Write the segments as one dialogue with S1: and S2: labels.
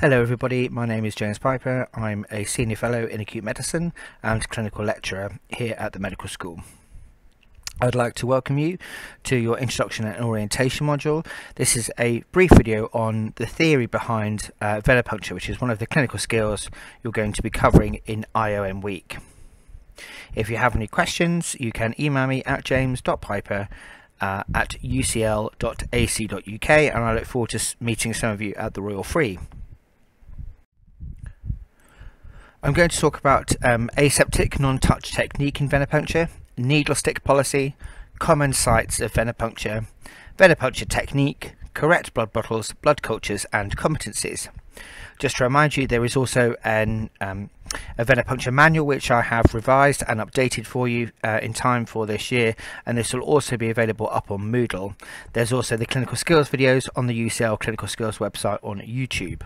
S1: Hello everybody, my name is James Piper. I'm a Senior Fellow in Acute Medicine and Clinical Lecturer here at the Medical School. I'd like to welcome you to your Introduction and Orientation module. This is a brief video on the theory behind uh, venipuncture, which is one of the clinical skills you're going to be covering in IOM week. If you have any questions, you can email me at james.piper uh, at ucl.ac.uk and I look forward to meeting some of you at the Royal Free. I'm going to talk about um, aseptic non-touch technique in venipuncture, needle stick policy, common sites of venipuncture, venipuncture technique, correct blood bottles, blood cultures and competencies. Just to remind you, there is also an, um, a venipuncture manual which I have revised and updated for you uh, in time for this year and this will also be available up on Moodle. There's also the clinical skills videos on the UCL clinical skills website on YouTube.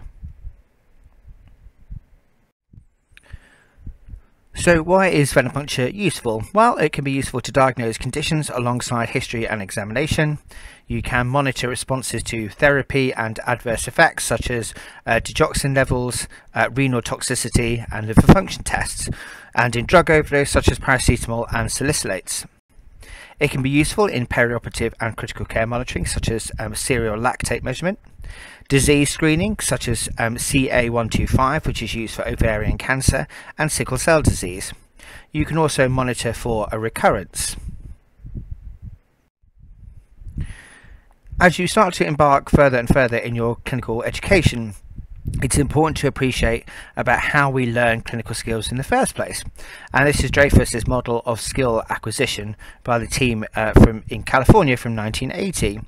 S1: So why is venipuncture useful? Well, it can be useful to diagnose conditions alongside history and examination. You can monitor responses to therapy and adverse effects such as uh, digoxin levels, uh, renal toxicity and liver function tests, and in drug overdose such as paracetamol and salicylates. It can be useful in perioperative and critical care monitoring such as um, serial lactate measurement, disease screening such as um, CA125 which is used for ovarian cancer and sickle cell disease. You can also monitor for a recurrence. As you start to embark further and further in your clinical education, it's important to appreciate about how we learn clinical skills in the first place. And this is Dreyfus's model of skill acquisition by the team uh, from in California from 1980.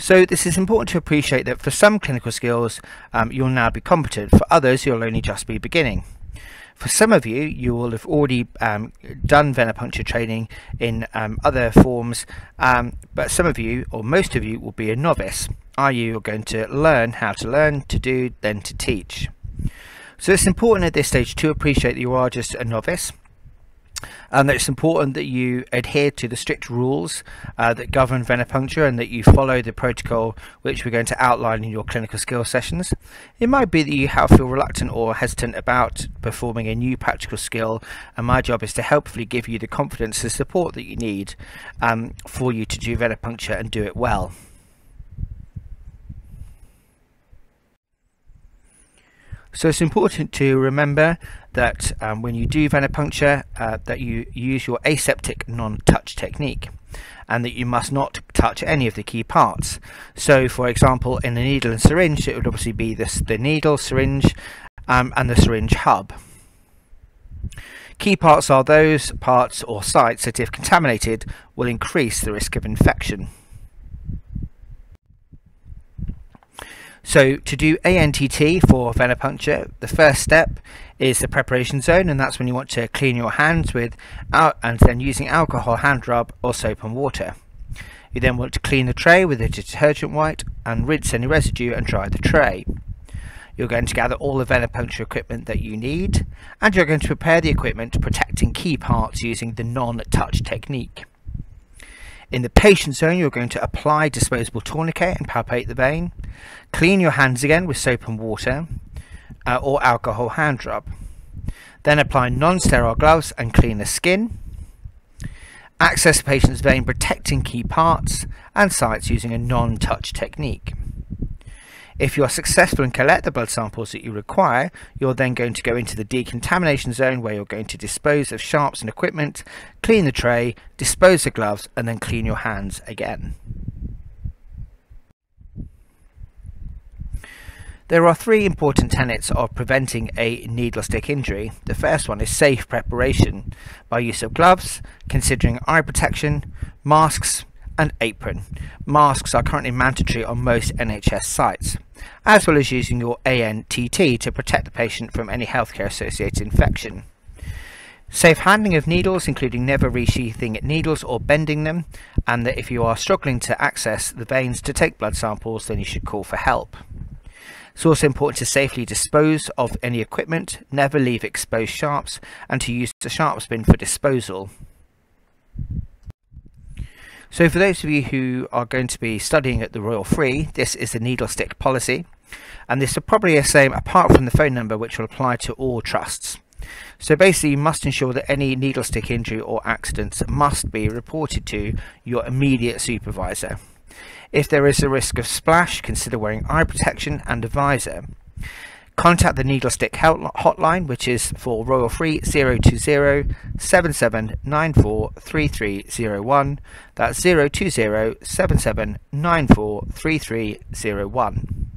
S1: So this is important to appreciate that for some clinical skills um, you'll now be competent, for others you'll only just be beginning. For some of you, you will have already um, done venipuncture training in um, other forms, um, but some of you, or most of you, will be a novice, i.e. you're going to learn how to learn, to do, then to teach. So it's important at this stage to appreciate that you are just a novice and that it's important that you adhere to the strict rules uh, that govern venipuncture and that you follow the protocol which we're going to outline in your clinical skill sessions. It might be that you have feel reluctant or hesitant about performing a new practical skill and my job is to helpfully give you the confidence and support that you need um, for you to do venipuncture and do it well. So it's important to remember that um, when you do venipuncture uh, that you use your aseptic non-touch technique and that you must not touch any of the key parts. So for example in a needle and syringe it would obviously be this, the needle, syringe um, and the syringe hub. Key parts are those parts or sites that if contaminated will increase the risk of infection. So to do ANTT for venipuncture, the first step is the preparation zone and that's when you want to clean your hands with and then using alcohol hand rub or soap and water. You then want to clean the tray with a detergent white and rinse any residue and dry the tray. You're going to gather all the venipuncture equipment that you need and you're going to prepare the equipment protecting key parts using the non-touch technique. In the patient zone, you're going to apply disposable tourniquet and palpate the vein. Clean your hands again with soap and water uh, or alcohol hand rub. Then apply non-sterile gloves and clean the skin. Access the patient's vein protecting key parts and sites using a non-touch technique. If you are successful and collect the blood samples that you require, you're then going to go into the decontamination zone where you're going to dispose of sharps and equipment, clean the tray, dispose the gloves, and then clean your hands again. There are three important tenets of preventing a needle stick injury. The first one is safe preparation by use of gloves, considering eye protection, masks, and apron. Masks are currently mandatory on most NHS sites, as well as using your ANTT to protect the patient from any healthcare associated infection. Safe handling of needles, including never resheathing needles or bending them, and that if you are struggling to access the veins to take blood samples, then you should call for help. It's also important to safely dispose of any equipment, never leave exposed sharps, and to use the sharps bin for disposal. So for those of you who are going to be studying at the Royal Free, this is the needle stick policy and this is probably the same apart from the phone number which will apply to all trusts. So basically you must ensure that any needle stick injury or accidents must be reported to your immediate supervisor. If there is a risk of splash, consider wearing eye protection and a visor. Contact the needle stick hotline which is for Royal Free 020 7794 3301. That's 020 7794 3301.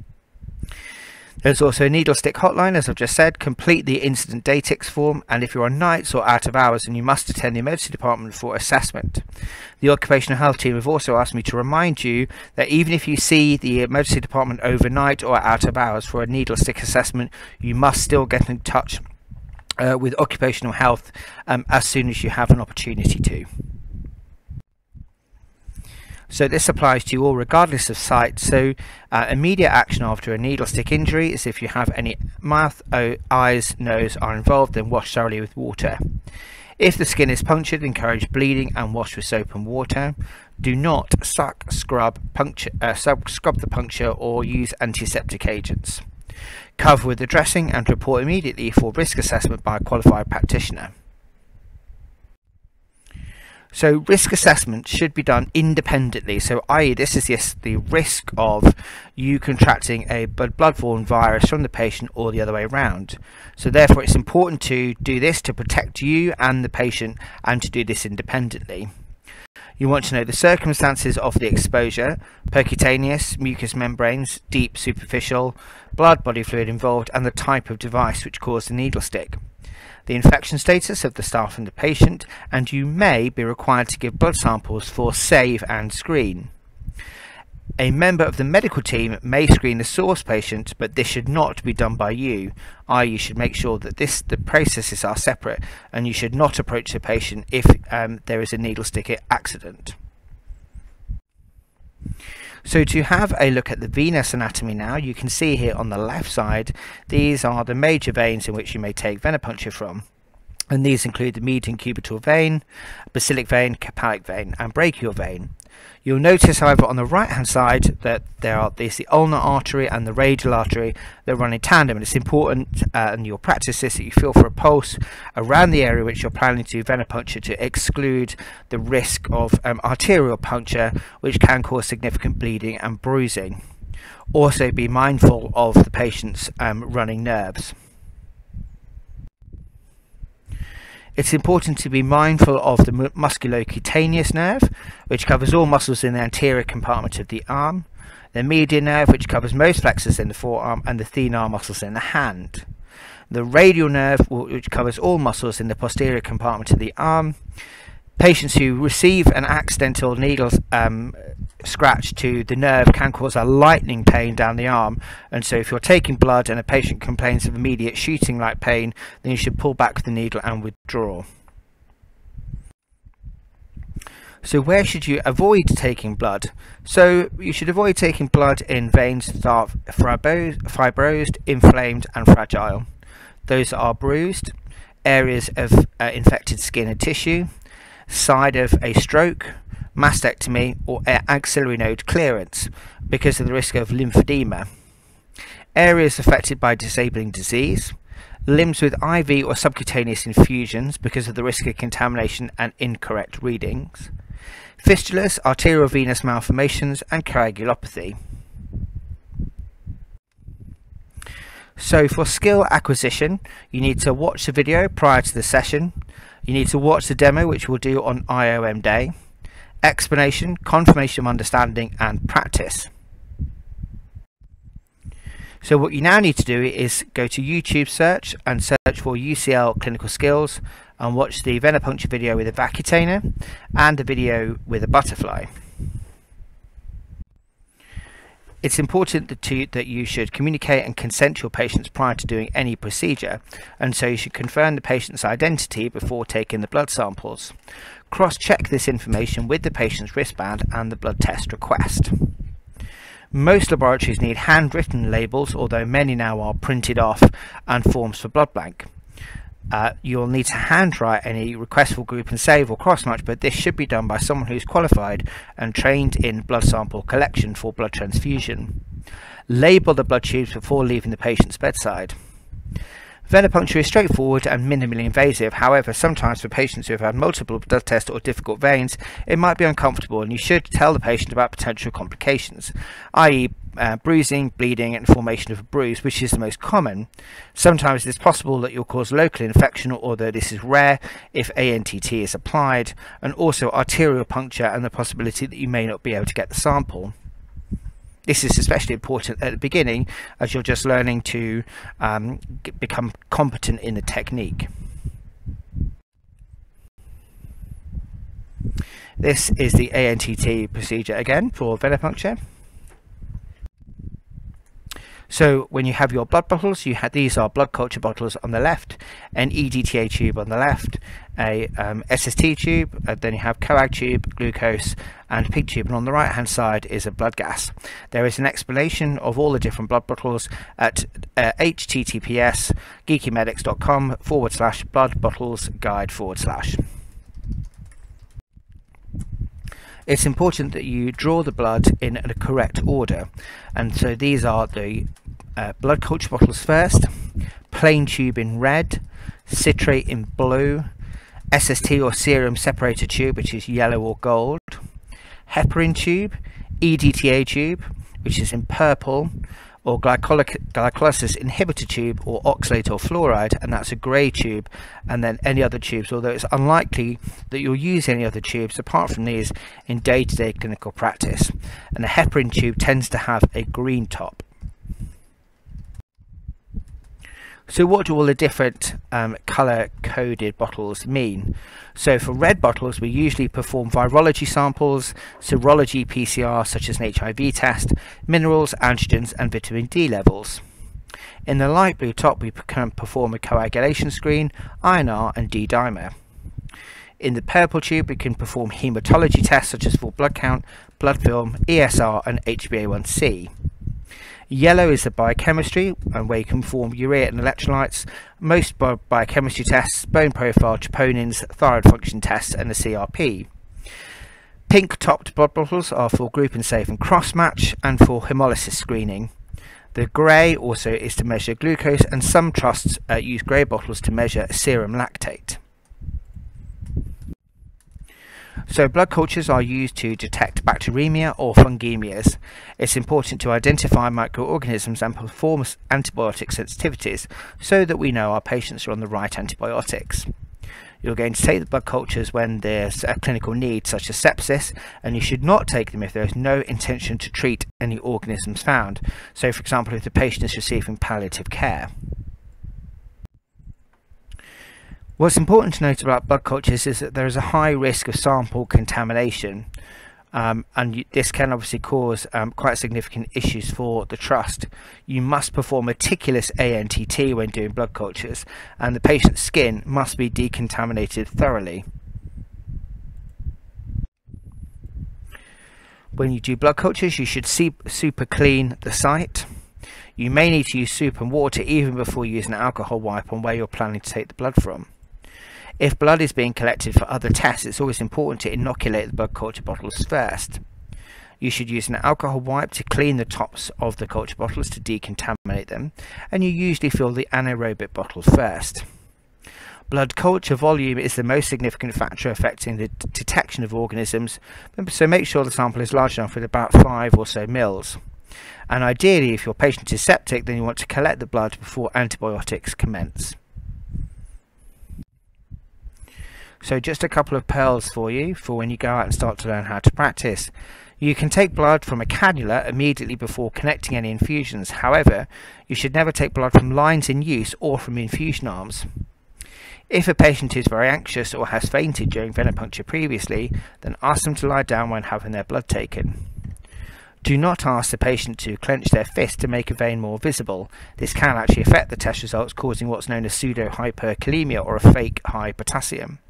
S1: There's also a needle stick hotline, as I've just said. Complete the incident Datix form, and if you're on nights or out of hours, then you must attend the emergency department for assessment. The occupational health team have also asked me to remind you that even if you see the emergency department overnight or out of hours for a needle stick assessment, you must still get in touch uh, with occupational health um, as soon as you have an opportunity to. So this applies to you all regardless of site. So uh, immediate action after a needle stick injury is if you have any mouth, eyes, nose are involved, then wash thoroughly with water. If the skin is punctured, encourage bleeding and wash with soap and water. Do not suck, scrub, puncture, uh, scrub the puncture or use antiseptic agents. Cover with the dressing and report immediately for risk assessment by a qualified practitioner. So risk assessment should be done independently. So i.e. this is the, the risk of you contracting a bloodborne virus from the patient or the other way around. So therefore it's important to do this to protect you and the patient and to do this independently. You want to know the circumstances of the exposure, percutaneous, mucous membranes, deep, superficial, blood, body fluid involved and the type of device which caused the needle stick the infection status of the staff and the patient, and you may be required to give blood samples for save and screen. A member of the medical team may screen the source patient, but this should not be done by you. I, you should make sure that this the processes are separate, and you should not approach the patient if um, there is a needle stick accident. So to have a look at the venous anatomy now, you can see here on the left side, these are the major veins in which you may take venipuncture from. And these include the median cubital vein, basilic vein, cephalic vein, and brachial vein. You'll notice, however, on the right hand side that there are there's the ulnar artery and the radial artery that run in tandem, and it's important uh, in your practices that you feel for a pulse around the area which you're planning to venipuncture to exclude the risk of um, arterial puncture, which can cause significant bleeding and bruising. Also, be mindful of the patient's um, running nerves. It's important to be mindful of the musculocutaneous nerve, which covers all muscles in the anterior compartment of the arm, the median nerve, which covers most flexors in the forearm, and the thenar muscles in the hand. The radial nerve, which covers all muscles in the posterior compartment of the arm, Patients who receive an accidental needle um, scratch to the nerve can cause a lightning pain down the arm and so if you're taking blood and a patient complains of immediate shooting like pain then you should pull back the needle and withdraw. So where should you avoid taking blood? So you should avoid taking blood in veins that are fibrosed, inflamed and fragile. Those are bruised, areas of uh, infected skin and tissue, side of a stroke, mastectomy or axillary node clearance because of the risk of lymphedema. Areas affected by disabling disease, limbs with IV or subcutaneous infusions because of the risk of contamination and incorrect readings, fistulas, arteriovenous malformations and coagulopathy. So for skill acquisition, you need to watch the video prior to the session, you need to watch the demo which we'll do on IOM day, explanation, confirmation of understanding and practice. So what you now need to do is go to YouTube search and search for UCL clinical skills and watch the venipuncture video with a Vacutainer and the video with a butterfly. It's important that, to, that you should communicate and consent your patients prior to doing any procedure, and so you should confirm the patient's identity before taking the blood samples. Cross-check this information with the patient's wristband and the blood test request. Most laboratories need handwritten labels, although many now are printed off and forms for blood bank. uh, you'll need to handwrite any request for group and save or cross-match, but this should be done by someone who's qualified and trained in blood sample collection for blood transfusion. Label the blood tubes before leaving the patient's bedside. Venipuncture is straightforward and minimally invasive. However, sometimes for patients who have had multiple blood tests or difficult veins, it might be uncomfortable and you should tell the patient about potential complications, i.e. Uh, bruising, bleeding and formation of a bruise, which is the most common. Sometimes it's possible that you'll cause local infection, although this is rare if ANTT is applied, and also arterial puncture and the possibility that you may not be able to get the sample. This is especially important at the beginning as you're just learning to um, become competent in the technique. This is the ANTT procedure again for venipuncture. So when you have your blood bottles, you have these are blood culture bottles on the left, an EDTA tube on the left, a um, SST tube, uh, then you have coag tube, glucose, and pig tube, and on the right hand side is a blood gas. There is an explanation of all the different blood bottles at uh, https geekymedics.com forward slash blood bottles guide forward slash. It's important that you draw the blood in a correct order, and so these are the uh, blood culture bottles first, plain tube in red, citrate in blue, SST or serum separator tube which is yellow or gold, heparin tube, EDTA tube which is in purple, or glycolic, glycolysis inhibitor tube or oxalate or fluoride and that's a grey tube and then any other tubes although it's unlikely that you'll use any other tubes apart from these in day-to-day -day clinical practice. And the heparin tube tends to have a green top So what do all the different um, color coded bottles mean? So for red bottles we usually perform virology samples, serology PCR such as an HIV test, minerals, antigens and vitamin D levels. In the light blue top we can perform a coagulation screen, INR and D-dimer. In the purple tube we can perform hematology tests such as for blood count, blood film, ESR and HbA1c. Yellow is the biochemistry, and where you can form urea and electrolytes. Most bi biochemistry tests, bone profile, troponins, thyroid function tests, and the CRP. Pink topped blood bottles are for group and save and cross match and for hemolysis screening. The grey also is to measure glucose, and some trusts uh, use grey bottles to measure serum lactate. So blood cultures are used to detect bacteremia or fungemias. It's important to identify microorganisms and perform antibiotic sensitivities so that we know our patients are on the right antibiotics. You're going to take the blood cultures when there's a clinical need such as sepsis and you should not take them if there is no intention to treat any organisms found. So for example if the patient is receiving palliative care. What's important to note about blood cultures is that there is a high risk of sample contamination um, and you, this can obviously cause um, quite significant issues for the trust. You must perform meticulous ANTT when doing blood cultures and the patient's skin must be decontaminated thoroughly. When you do blood cultures you should super clean the site. You may need to use soup and water even before you use an alcohol wipe on where you're planning to take the blood from. If blood is being collected for other tests, it's always important to inoculate the blood culture bottles first. You should use an alcohol wipe to clean the tops of the culture bottles to decontaminate them, and you usually fill the anaerobic bottle first. Blood culture volume is the most significant factor affecting the detection of organisms, so make sure the sample is large enough with about 5 or so mils. And ideally, if your patient is septic, then you want to collect the blood before antibiotics commence. So just a couple of pearls for you for when you go out and start to learn how to practice. You can take blood from a cannula immediately before connecting any infusions. However, you should never take blood from lines in use or from infusion arms. If a patient is very anxious or has fainted during venipuncture previously, then ask them to lie down when having their blood taken. Do not ask the patient to clench their fist to make a vein more visible. This can actually affect the test results, causing what's known as pseudo-hyperkalemia or a fake high potassium.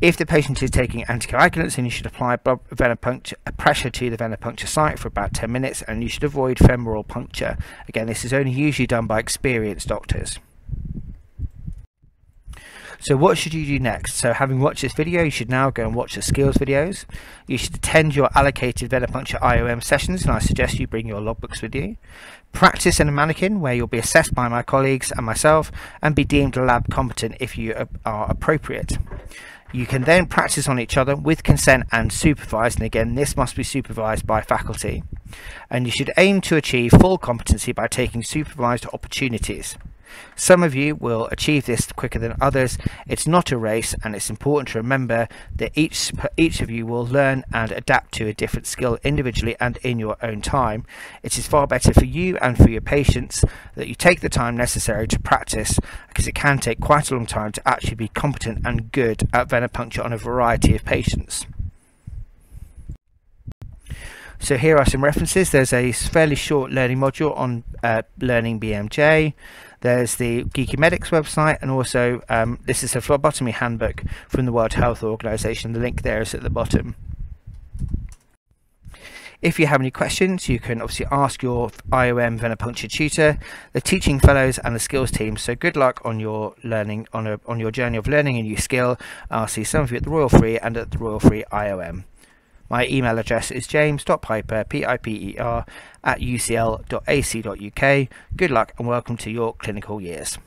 S1: If the patient is taking anticoagulants, then you should apply venipuncture, uh, pressure to the venipuncture site for about 10 minutes and you should avoid femoral puncture. Again, this is only usually done by experienced doctors. So what should you do next? So having watched this video, you should now go and watch the skills videos. You should attend your allocated venipuncture IOM sessions and I suggest you bring your logbooks with you. Practice in a mannequin where you'll be assessed by my colleagues and myself and be deemed lab competent if you are appropriate. You can then practice on each other with consent and supervised, and again, this must be supervised by faculty. And you should aim to achieve full competency by taking supervised opportunities. Some of you will achieve this quicker than others. It's not a race and it's important to remember that each, each of you will learn and adapt to a different skill individually and in your own time. It is far better for you and for your patients that you take the time necessary to practice because it can take quite a long time to actually be competent and good at venipuncture on a variety of patients. So here are some references. There's a fairly short learning module on uh, learning BMJ. There's the Geeky Medics website, and also um, this is a phlebotomy handbook from the World Health Organization. The link there is at the bottom. If you have any questions, you can obviously ask your IOM venipuncture tutor, the teaching fellows, and the skills team. So good luck on your learning on a, on your journey of learning a new skill. I'll see some of you at the Royal Free and at the Royal Free IOM. My email address is james.piper, P-I-P-E-R, at ucl.ac.uk. Good luck and welcome to your clinical years.